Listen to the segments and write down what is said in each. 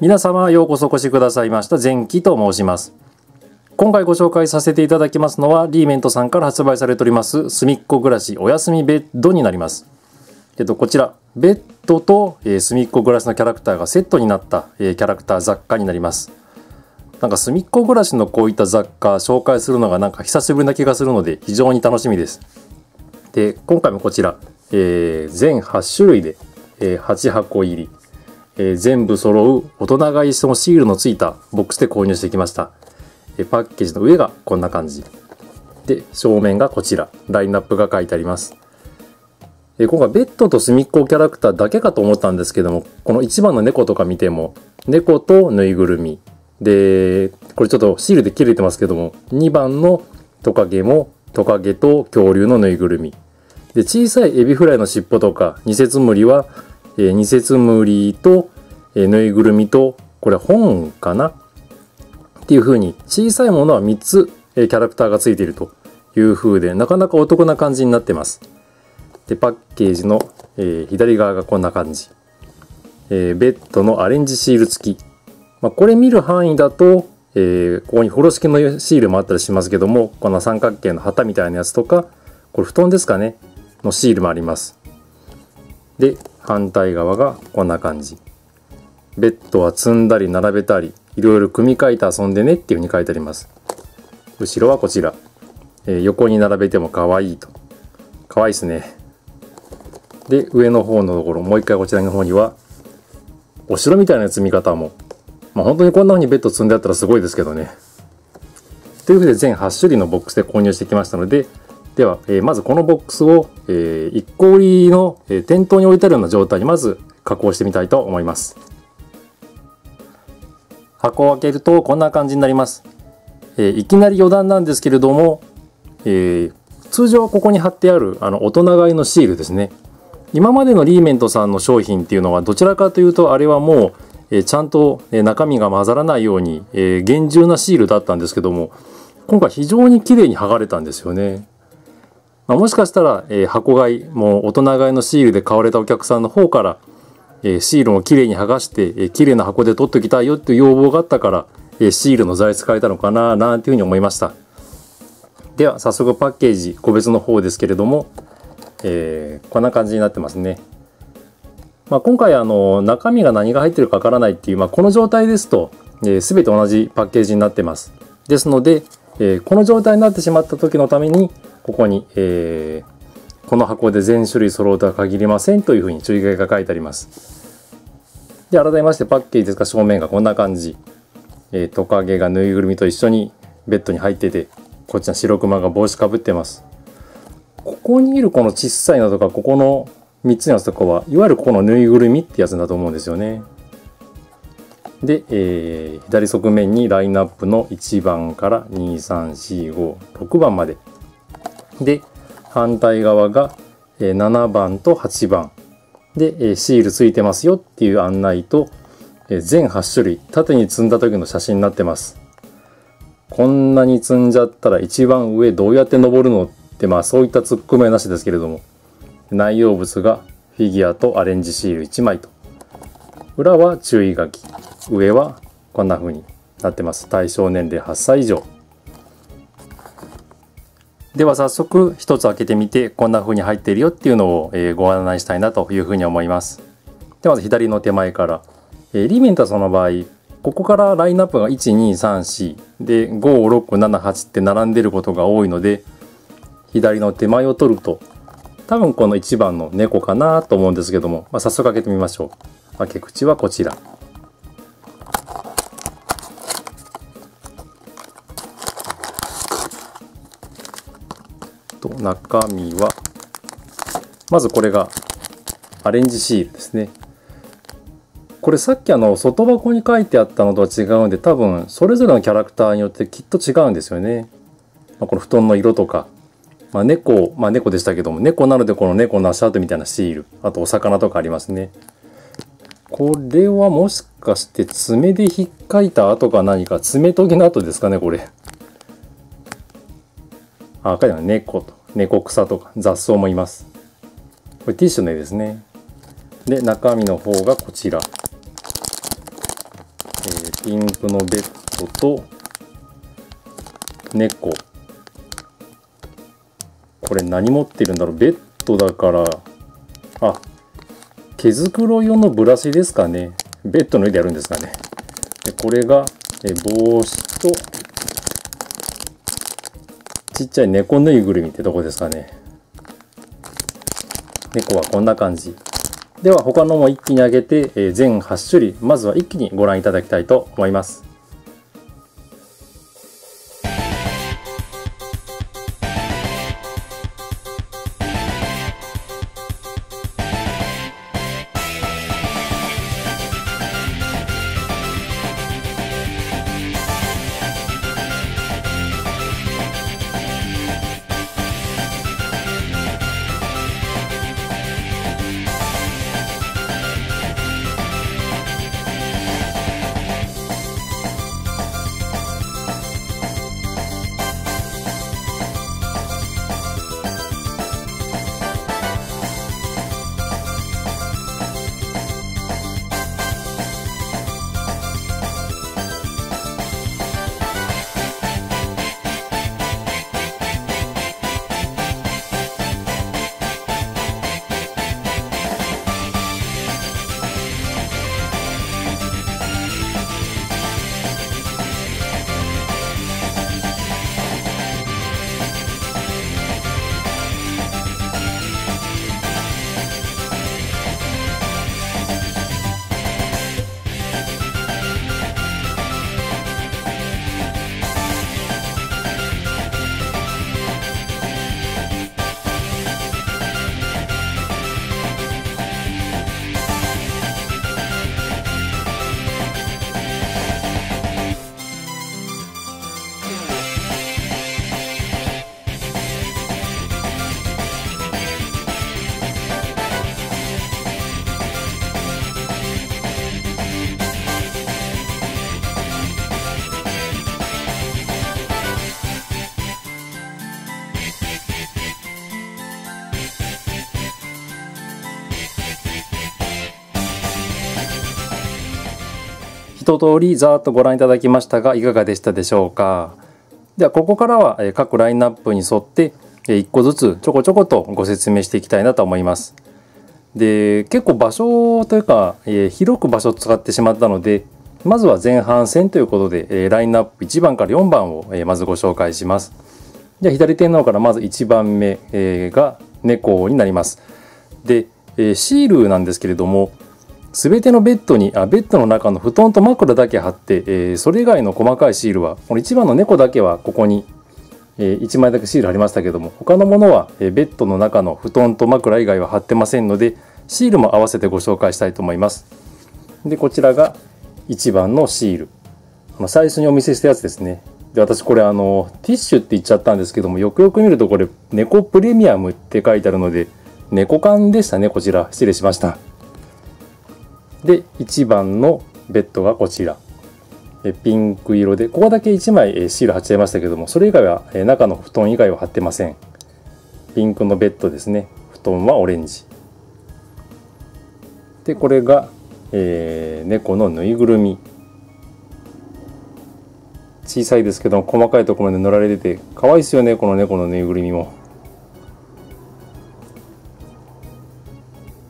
皆様ようこそお越しくださいました。前期と申します。今回ご紹介させていただきますのはリーメントさんから発売されておりますすみっこ暮らしおやすみベッドになります。えっとこちらベッドとえすみっこ暮らしのキャラクターがセットになった、えー、キャラクター雑貨になります。なんかすみっこ暮らしのこういった雑貨紹介するのがなんか久しぶりな気がするので非常に楽しみです。で今回もこちら、えー、全8種類で、え、8箱入り。えー、全部揃う大人買いしてもシールのついたボックスで購入してきました。えー、パッケージの上がこんな感じ。で、正面がこちら。ラインナップが書いてあります。えー、今回ベッドと隅っこキャラクターだけかと思ったんですけども、この1番の猫とか見ても、猫とぬいぐるみ。で、これちょっとシールで切れてますけども、2番のトカゲもトカゲと恐竜のぬいぐるみ。で、小さいエビフライの尻尾とか、二節無理はえー、二節無理と、えー、ぬいぐるみと、これ本かな？っていう風に小さいものは3つ、えー、キャラクターがついているという風でなかなかお得な感じになってます。で、パッケージの、えー、左側がこんな感じ。えー、ベッドのアレンジシール付き。まあ、これ見る範囲だと、えー、ここに風呂敷のシールもあったりしますけども、この三角形の旗みたいなやつとか、これ布団ですかね？のシールもあります。で、反対側がこんな感じ。ベッドは積んだり並べたり、いろいろ組み替えて遊んでねっていう風に書いてあります。後ろはこちら。えー、横に並べても可愛いと。可愛いですね。で、上の方のところ、もう一回こちらの方には、お城みたいな積み方も。まあ本当にこんな風にベッド積んであったらすごいですけどね。というふうで全8種類のボックスで購入してきましたので、では、えー、まずこのボックスを、えー、1個売りの、えー、店頭に置いてあるような状態にまず加工してみたいと思います。箱を開けるとこんな感じになります。えー、いきなり余談なんですけれども、えー、通常はここに貼ってあるあの大人買いのシールですね。今までのリーメントさんの商品っていうのはどちらかというとあれはもう、えー、ちゃんと中身が混ざらないように、えー、厳重なシールだったんですけども今回非常に綺麗に剥がれたんですよね。まあ、もしかしたら、えー、箱買いもう大人買いのシールで買われたお客さんの方から、えー、シールをきれいに剥がして、えー、きれいな箱で取っておきたいよっていう要望があったから、えー、シールの材質変えたのかななんていうふうに思いました。では早速パッケージ個別の方ですけれども、えー、こんな感じになってますね。まあ、今回あの中身が何が入ってるかわからないっていう、まあ、この状態ですと、えー、全て同じパッケージになってます。ですので、えー、この状態になってしまった時のためにここに、えー、この箱で全種類揃うとは限りませんというふうに注意書きが書いてあります。で、改めましてパッケージですか正面がこんな感じ。えー、トカゲがぬいぐるみと一緒にベッドに入ってて、こっちの白クマが帽子かぶってます。ここにいるこの小さいのとか、ここの3つのやつとかは、いわゆるここのぬいぐるみってやつだと思うんですよね。で、えー、左側面にラインナップの1番から2、3、4、5、6番まで。で、反対側が7番と8番。でシールついてますよっていう案内と全8種類縦に積んだ時の写真になってます。こんなに積んじゃったら一番上どうやって登るのってまあそういったツッコミなしですけれども内容物がフィギュアとアレンジシール1枚と。裏は注意書き。上はこんな風になってます。対象年齢8歳以上。では早速一つ開けてみてこんな風に入っているよっていうのを、えご案内したいなというふうに思います。ではまず左の手前から、えリメンタその場合ここからラインナップが1234で5678って並んでることが多いので左の手前を取ると多分この1番の猫かなと思うんですけども、まあ、早速開けてみましょう。開け口はこちら。と中身はまずこれがアレンジシールですね。これさっきあの外箱に書いてあったのとは違うんで多分それぞれのキャラクターによってきっと違うんですよね、まあ、この布団の色とか、まあ、猫まあ猫でしたけども猫なのでこの猫の足跡みたいなシール。あとお魚とかありますね。これはもしかして爪で引っかいた跡か何か爪研ぎの跡ですかねこれあ、書いてある猫と、猫草とか雑草もいます。これティッシュの絵ですね。で、中身の方がこちら。えー、ピンクのベッドと猫これ何持ってるんだろう？ベッドだからあ毛づくろい用のブラシですかね。ベッドの上でやるんですかね。でこれがえ帽子とちっちゃい猫ぬいぐるみってとこですかね。猫はこんな感じ。では他のも一気に上げて、え全8種類。まずは一気にご覧いただきたいと思います。一通りざーっとご覧いただきましたがいかがでしたでしょうか？ではここからは各ラインナップに沿って1個ずつちょこちょことご説明していきたいなと思います。で結構場所というか、え広く場所を使ってしまったのでまずは前半戦ということで、えラインナップ1番から4番を、えまずご紹介します。では左手の方からまず1番目、が猫になります。で、えシールなんですけれども全てのベッドにあベッドの中の布団と枕だけ貼って、えー、それ以外の細かいシールはこの1番の猫だけはここに、えー、1枚だけシール貼りましたけども他のものは、えー、ベッドの中の布団と枕以外は貼ってませんのでシールも合わせてご紹介したいと思います。でこちらが1番のシール。最初にお見せしたやつですね。で私これあのティッシュって言っちゃったんですけどもよくよく見るとこれ猫プレミアムって書いてあるので猫缶でしたねこちら。失礼しました。で1番のベッドがこちら。ピンク色でここだけ1枚シール貼っちゃいましたけどもそれ以外は中の布団以外は貼ってません。ピンクのベッドですね。布団はオレンジ。でこれが、えー、猫のぬいぐるみ。小さいですけども細かいところまで塗られてて可愛いですよねこの猫のぬいぐるみも。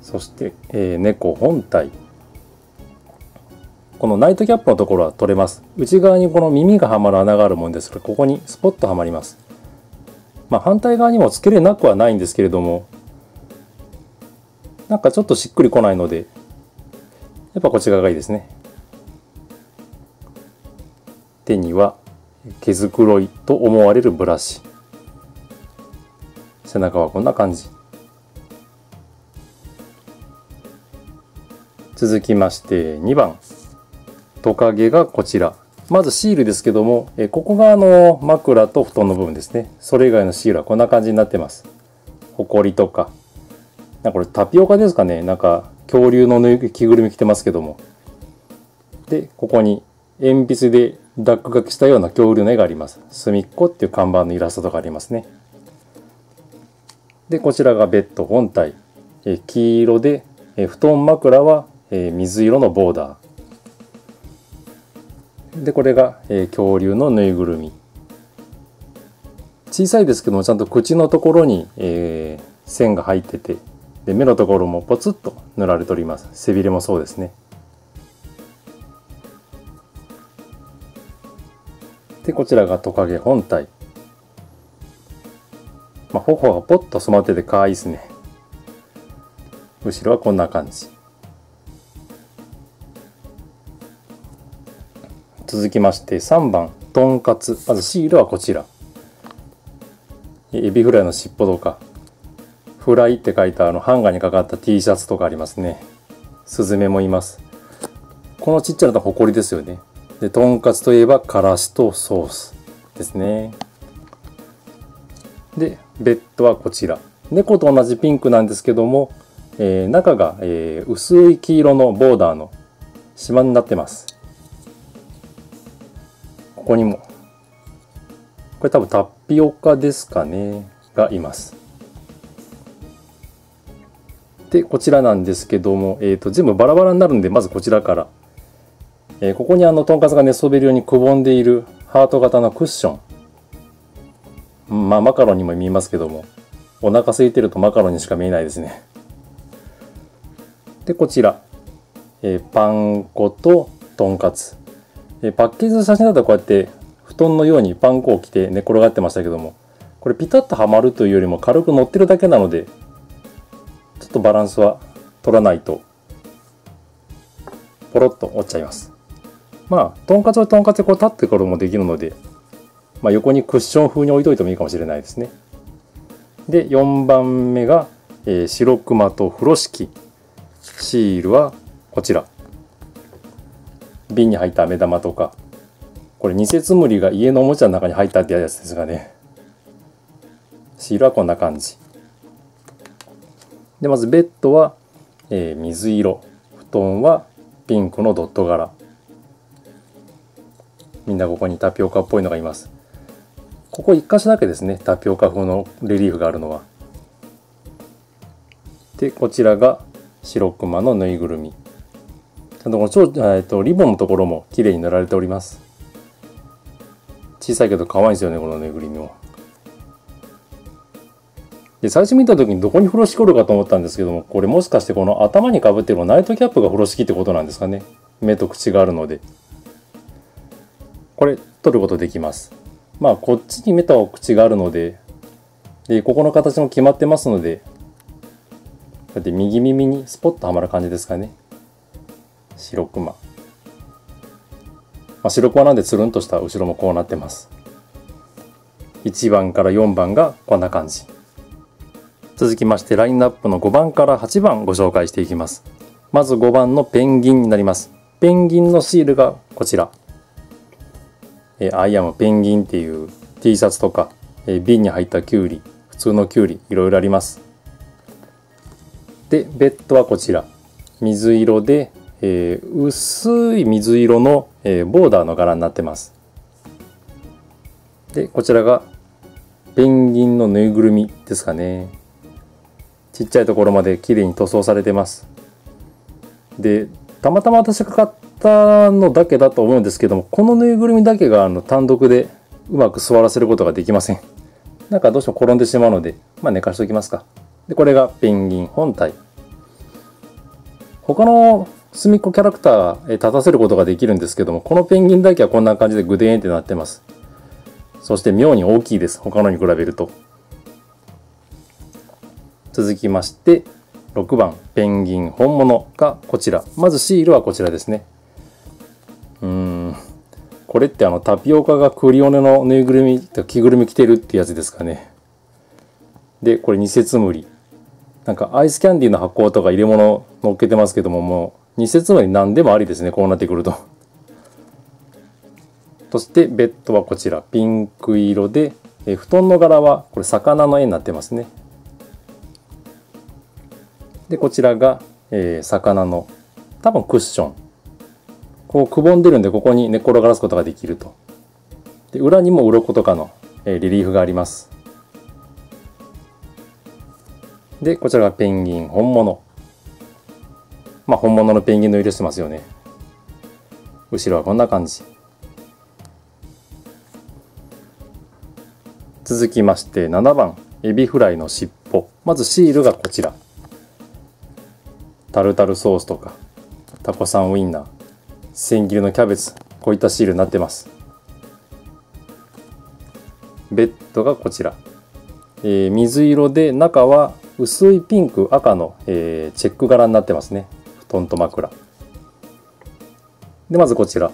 そして、えー、猫本体。このナイトキャップのところは取れます。内側にこの耳がはまる穴があるもんですからここにスポッとはまります。まあ反対側にもつけれなくはないんですけれどもなんかちょっとしっくりこないのでやっぱこっち側がいいですね。手には毛づくろいと思われるブラシ。背中はこんな感じ。続きまして2番。トカゲがこちら。まずシールですけども、えここがあの枕と布団の部分ですね。それ以外のシールはこんな感じになってます。ほこりとか。なこれタピオカですかねなんか恐竜のぬい着ぐるみ着てますけども。で、ここに鉛筆でダック書きしたような恐竜の絵があります。隅っこっていう看板のイラストとかありますね。で、こちらがベッド本体。え黄色で、え布団枕は、え水色のボーダー。でこれが、えー、恐竜のぬいぐるみ。小さいですけどもちゃんと口のところに、えー、線が入っててで目のところもポツッと塗られております。背びれもそうですね。でこちらがトカゲ本体。まあ頬がポッと染まってて可愛いですね。後ろはこんな感じ。続きまして3番とんかつまずシールはこちら。エビフライの尻尾とか。フライって書いたあのハンガーにかかった T シャツとかありますね。スズメもいます。このちっちゃなのはホコリですよね。でとんかつといえばからしとソースですね。でベッドはこちら。猫と同じピンクなんですけども、えー、中が、えー、薄い黄色のボーダーの島になってます。ここにも。これ多分タピオカですかね。がいます。でこちらなんですけども、えーと、全部バラバラになるんでまずこちらから、えー、ここにあのとんかつが寝そべるようにくぼんでいるハート型のクッション。まあマカロンにも見えますけども。お腹空いてるとマカロンにしか見えないですね。でこちら、えー、パン粉ととんかつ、え、パッケージの写真だとこうやって布団のようにパン粉を着て寝転がってましたけどもこれピタッとはまるというよりも軽く乗ってるだけなのでちょっとバランスは取らないとポロッと折っちゃいます。まあとんかつはとんかつでこう立ってからもできるので、まあ、横にクッション風に置いといてもいいかもしれないですね。で4番目が、えー、白熊と風呂敷。シールはこちら。瓶に入った飴玉とか。これ偽つむりが家のおもちゃの中に入ったってやつですがね。シールはこんな感じ。でまずベッドは、えー、水色。布団はピンクのドット柄。みんなここにタピオカっぽいのがいます。ここ1箇所だけですね。タピオカ風のレリーフがあるのは。でこちらが白クマのぬいぐるみ。ちゃんとこの超、えー、とリボンのところも綺麗に塗られております。小さいけど可愛いんですよねこのぬいぐるみもで最初見た時にどこに風呂敷おるかと思ったんですけどもこれもしかしてこの頭にかぶってるナイトキャップが風呂敷ってことなんですかね。目と口があるので。これ取ることできます。まあこっちに目と口があるのででここの形も決まってますのでこうやって右耳にスポッとはまる感じですかね。白クマまあ、白クマなんでつるんとした後ろもこうなってます。1番から4番がこんな感じ。続きましてラインナップの5番から8番ご紹介していきます。まず5番のペンギンになります。ペンギンのシールがこちら。えアイアムペンギンっていう T シャツとかえ瓶に入ったきゅうり普通のきゅうりいろいろあります。でベッドはこちら。水色でえー、薄い水色の、えー、ボーダーの柄になってます。でこちらがペンギンのぬいぐるみですかね。ちっちゃいところまで綺麗に塗装されてます。でたまたま私が買ったのだけだと思うんですけどもこのぬいぐるみだけがあの単独でうまく座らせることができません。なんかどうしても転んでしまうのでまあ寝かしておきますか。でこれがペンギン本体。他の隅っこキャラクターえ立たせることができるんですけども、このペンギンだけはこんな感じでグデーンってなってます。そして妙に大きいです。他のに比べると。続きまして、6番、ペンギン本物がこちら。まずシールはこちらですね。うーん。これってあのタピオカがクリオネのぬいぐるみ、着ぐるみ着てるってやつですかね。で、これ偽つむり。なんかアイスキャンディーの発酵とか入れ物乗っけてますけども、もう2節目に何でもありですねこうなってくると。そしてベッドはこちら。ピンク色でえ布団の柄はこれ魚の絵になってますね。でこちらが、えー、魚の多分クッション。こうくぼんでるんでここに寝転がらすことができると。で裏にも鱗とかの、えー、リリーフがあります。でこちらがペンギン本物。まあ、本物のペンギンの色してますよね。後ろはこんな感じ。続きまして7番。エビフライの尻尾。まずシールがこちら。タルタルソースとかタコさんウインナー。千切りのキャベツ。こういったシールになってます。ベッドがこちら、えー、水色で中は薄いピンク赤の、えー、チェック柄になってますね。布団と枕でまずこちら。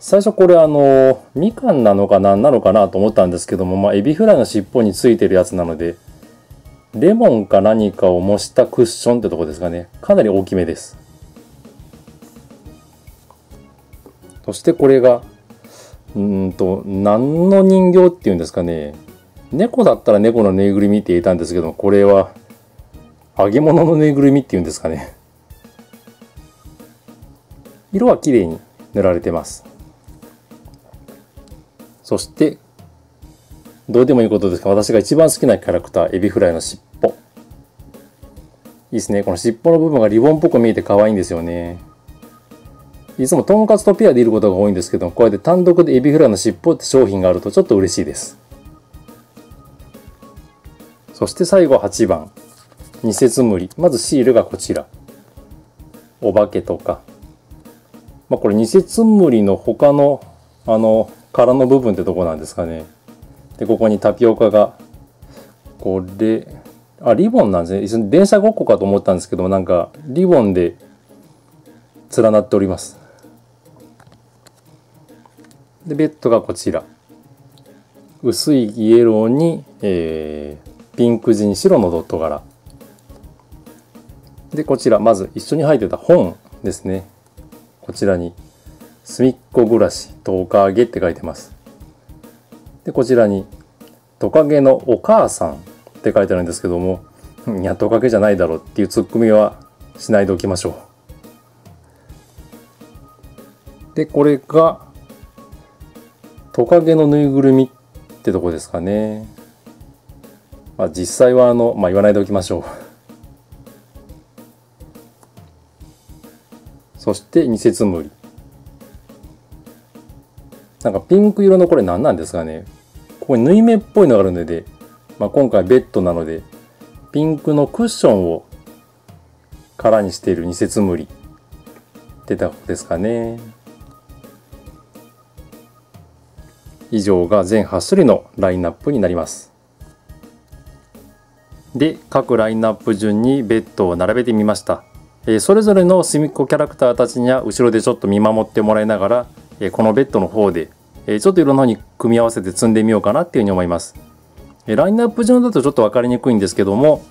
最初これあのみかんなのか何なのかなと思ったんですけども、まあ、エビフライの尻尾についてるやつなのでレモンか何かを模したクッションってとこですかね。かなり大きめです。そしてこれがうんと何の人形っていうんですかね。猫だったら猫のぬいぐるみって言えたんですけどもこれは揚げ物のぬいぐるみっていうんですかね。色は綺麗に塗られてます。そしてどうでもいいことですが私が一番好きなキャラクターエビフライの尻尾。いいですね。この尻尾の部分がリボンっぽく見えて可愛いんですよね。いつもとんかつとペアでいることが多いんですけどこうやって単独でエビフライの尻尾って商品があるとちょっと嬉しいです。そして最後8番。二節無理まずシールがこちら。お化けとか。まあこれ二節無理の他のあの殻の部分ってとこなんですかね。でここにタピオカがこれあリボンなんですね。電車ごっこかと思ったんですけどなんかリボンで連なっております。でベッドがこちら。薄いイエローに、えー、ピンク地に白のドット柄。でこちらまず一緒に入ってた本ですね。こちらにすみっこ暮らしトカゲって書いてます。で、こちらにトカゲのお母さんって書いてあるんですけども、いや、トカゲじゃないだろうっていうツッコミはしないでおきましょう。で、これがトカゲのぬいぐるみってとこですかね。まあ実際はあの、まあ言わないでおきましょう。そして二節無理。なんかピンク色のこれ何なんですかね。ここに縫い目っぽいのがあるので、まあ、今回ベッドなのでピンクのクッションを空にしている二節無理出たことですかね。以上が全8種類のラインナップになります。で各ラインナップ順にベッドを並べてみました。えそれぞれの隅っこキャラクターたちには後ろでちょっと見守ってもらいながらえこのベッドの方で、えちょっといろんな方に組み合わせて積んでみようかなっていうふうに思います。えラインナップ上だとちょっと分かりにくいんですけども、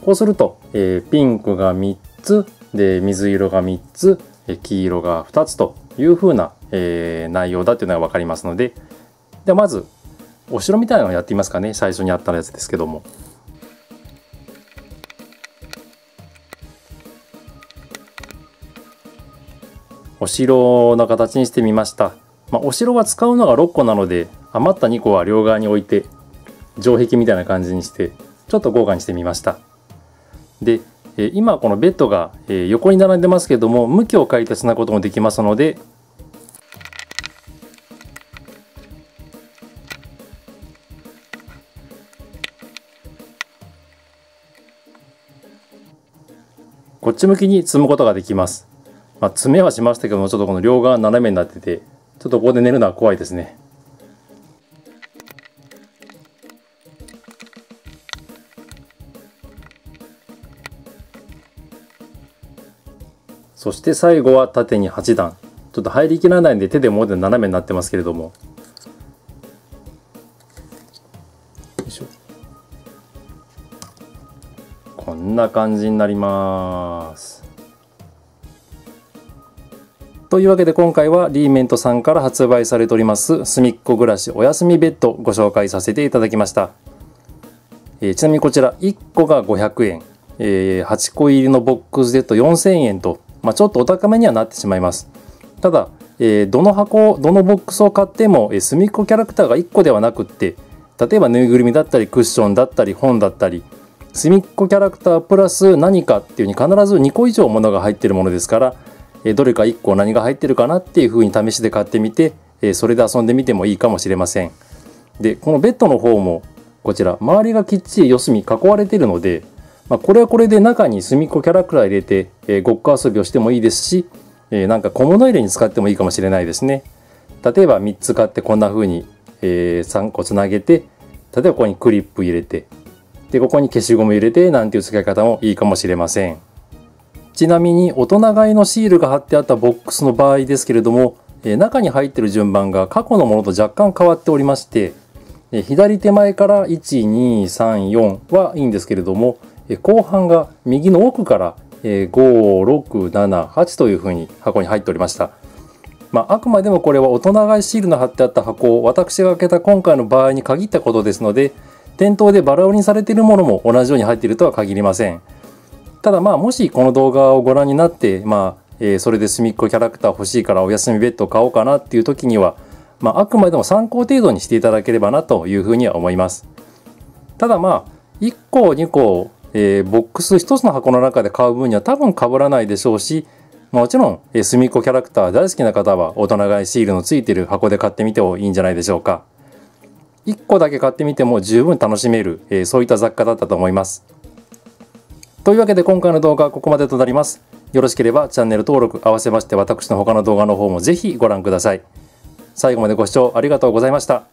こうすると、えピンクが3つ、で、水色が3つ、え黄色が2つというふうな、え内容だっていうのが分かりますので、ではまず、お城みたいなのをやってみますかね。最初にあったやつですけども。お城の形にしてみました。まあ、お城は使うのが6個なので余った2個は両側に置いて城壁みたいな感じにしてちょっと豪華にしてみました。で、今このベッドが、横に並んでますけども向きを変えてつなぐこともできますのでこっち向きに積むことができます。まあ、爪はしましたけどもちょっとこの両側斜めになっててちょっとここで寝るのは怖いですね。そして最後は縦に8段。ちょっと入りきらないんで手で持って斜めになってますけれども。こんな感じになります。というわけで今回はリーメントさんから発売されておりますすみっこ暮らしおやすみベッドご紹介させていただきました、えー、ちなみにこちら1個が500円、えー、8個入りのボックスデッド4000円と、まあ、ちょっとお高めにはなってしまいます。ただ、えー、どの箱どのボックスを買っても、え、すみっこキャラクターが1個ではなくって例えばぬいぐるみだったりクッションだったり本だったりすみっこキャラクタープラス何かっていうに必ず2個以上ものが入ってるものですからどれか1個何が入ってるかなっていうふうに試しで買ってみてそれで遊んでみてもいいかもしれません。でこのベッドの方もこちら周りがきっちり四隅囲われてるので、まあ、これはこれで中に隅っこキャラクター入れて、え、ごっこ遊びをしてもいいですし、え、なんか小物入れに使ってもいいかもしれないですね。例えば3つ買ってこんな風に、え、3個つなげて例えばここにクリップ入れてでここに消しゴム入れてなんていう使い方もいいかもしれません。ちなみに大人買いのシールが貼ってあったボックスの場合ですけれども中に入っている順番が過去のものと若干変わっておりまして左手前から1234はいいんですけれども後半が右の奥から5678というふうに箱に入っておりました。まあ、あくまでもこれは大人買いシールの貼ってあった箱を私が開けた今回の場合に限ったことですので店頭でバラ売りにされているものも同じように入っているとは限りませんただまあもしこの動画をご覧になってまあ、え、それで隅っこキャラクター欲しいからお休みベッド買おうかなっていう時にはまあ、あくまでも参考程度にしていただければなというふうには思います。ただまあ1個2個、えー、ボックス1つの箱の中で買う分には多分被らないでしょうしもちろん、え、隅っこキャラクター大好きな方は大人買いシールのついてる箱で買ってみてもいいんじゃないでしょうか。1個だけ買ってみても十分楽しめる、えー、そういった雑貨だったと思います。というわけで今回の動画はここまでとなります。よろしければチャンネル登録合わせまして私の他の動画の方もぜひご覧ください。最後までご視聴ありがとうございました。